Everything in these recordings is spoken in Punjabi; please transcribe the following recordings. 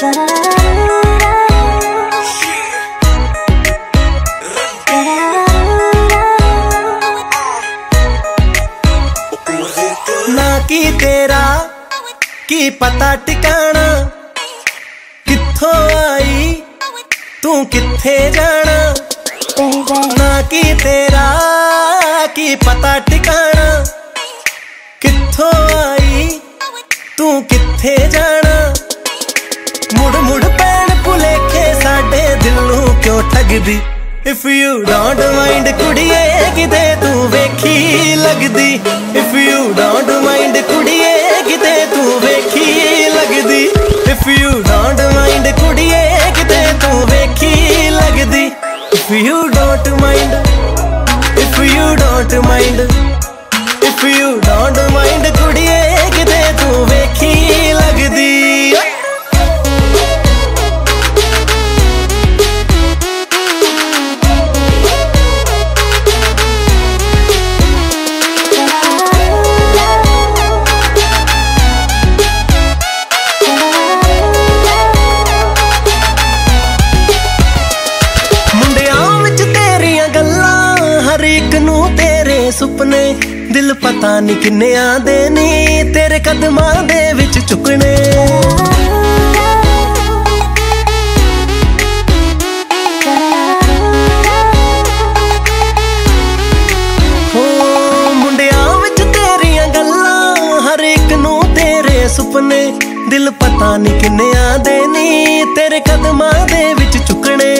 ना की तेरा की पता टिकाना। किथों आई? तू किथे जाना? ना की तेरा की पता टिकाना। किथों आई? तू किथे जाना? ਠੱਗਦੀ। ਇਫ ਯੂ ਡੋਂਟ ਮਾਈਂਡ ਕੁੜੀਏ ਕਿਤੇ ਤੂੰ ਵੇਖੀ ਲੱਗਦੀ। ਸੁਪਨੇ ਦਿਲ ਪਤਾ ਨਹੀਂ ਕਿੰਨਿਆਂ ਦੇ ਨੇ, ਤੇਰੇ ਕਦਮਾਂ ਦੇ ਵਿੱਚ ਚੁੱਕਣੇ। ਮੁੰਡਿਆਂ ਵਿੱਚ ਤੇਰੀਆਂ ਗੱਲਾਂ, ਹਰ ਇੱਕ ਨੂੰ ਤੇਰੇ ਸੁਪਨੇ ਦਿਲ ਪਤਾ ਨਹੀਂ ਕਿੰਨਿਆਂ ਦੇ ਨੇ, ਤੇਰੇ ਕਦਮਾਂ ਦੇ ਵਿੱਚ ਚੁੱਕਣੇ।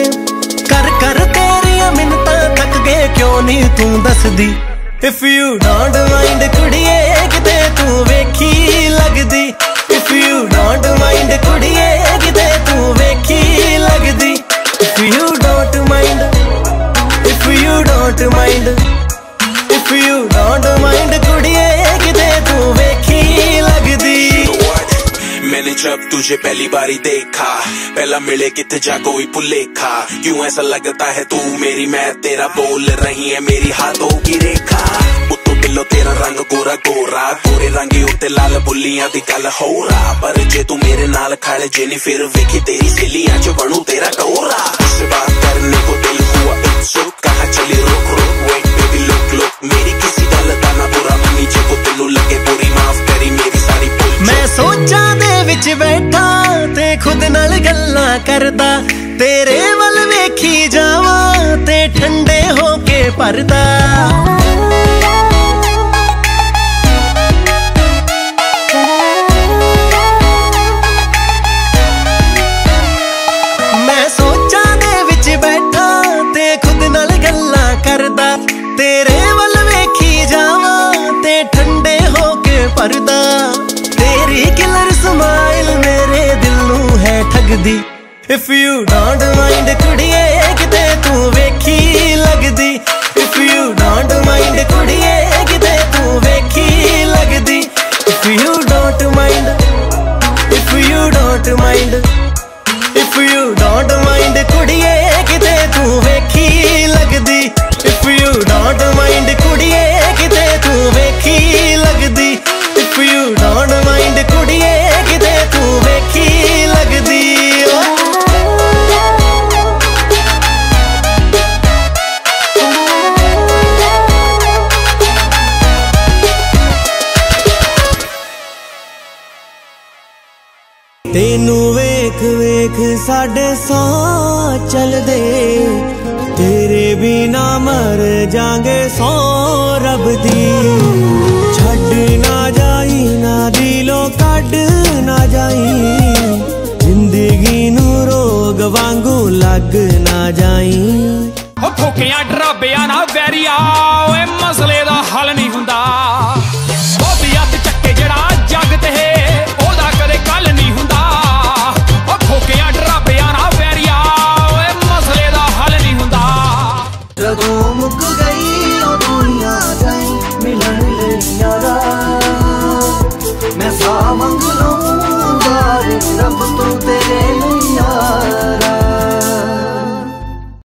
ਕਰ ਕਰ ਤੇਰੀਆਂ ਮਿੰਤਾਂ ਥੱਕ ਗਏ ਕਿਉਂ ਨਹੀਂ ਤੂੰ ਦੱਸਦੀ। ਇਫ ਯੂ ਡੋਂਟ ਮਾਈਂਡ ਕੁੜੀਏ ਕਿਤੇ ਤੂੰ ਵੇਖੀ ਲੱਗਦੀ ਇਫ ਯੂ ਡੋਂਟ ਮਾਈਂਡ ਕੁੜੀਏ ਕਿਤੇ ਤੂੰ ਵੇਖੀ ਲੱਗਦੀ if you don't mind if you don't mind if you मैंने जब तुझे पहली बारी देखा, पहला मिले कित जा कोई भुलेखा क्यों ऐसा लगता है तू मेरी, मैं तेरा बोल रही है, मेरी हाथों की रेखा। तेरा रंग गोरा गोरा, गोरे रंगी लाल बुलिया दी गल हो रहा पर जे तू मेरे नाल खड़ जेनी फिर वेखी तेरी सहेलियाँ च बनू तेरा गोरा ਦੇ ਬੈਠਾ ਤੇ ਖੁਦ ਨਾਲ ਗੱਲਾਂ ਕਰਦਾ। ਤੇਰੇ ਵੱਲ ਵੇਖੀ ਜਾਵਾਂ ਤੇ ਠੰਡੇ ਹੋ ਕੇ ਭਰਦਾ ਹੈ ਇਫ ਯੂ ਡੋਂਟ ਮਾਈਂਡ ਕੁੜੀਏ, ਕਿਤੇ ਤੂੰ ਵੇਖੀ ਲੱਗਦੀ? ਇਫ ਯੂ ਡੋਂਟ ਮਾਈਂਡ ਕੁੜੀਏ, ਕਿਤੇ ਤੂੰ ਵੇਖੀ ਲੱਗਦੀ? If you don't mind if you don't mind if you don't mind ਕੁੜੀ ਤੈਨੂੰ ਵੇਖ ਵੇਖ ਸਾਡੇ ਸਾਹ ਚੱਲਦੇ। ਤੇਰੇ ਬਿਨਾ ਮਰ ਜਾਗੇ ਸੋ ਰੱਬ ਦੀ। ਛੱਡ ਨਾ ਜਾਈ, ਨਾ ਦਿਲੋਂ ਕੱਢ ਨਾ ਜਾਈ। ਜ਼ਿੰਦਗੀ ਨੂੰ ਰੋਗ ਵਾਂਗੂ ਲੱਗ ਨਾ ਜਾਈ। ਉਹ ਠੋਕਿਆਂ ਡਰਾਬਿਆਂ ਨਾ ਵੈਰੀਆ, ਓਏ ਮਸਲੇ ਦਾ ਹੱਲ ਨਹੀਂ ਹੁੰਦਾ। ਬਹੁਤੀ ਚੱਕੇ ਜਿਹੜਾ ਜੱਗ ਤੇ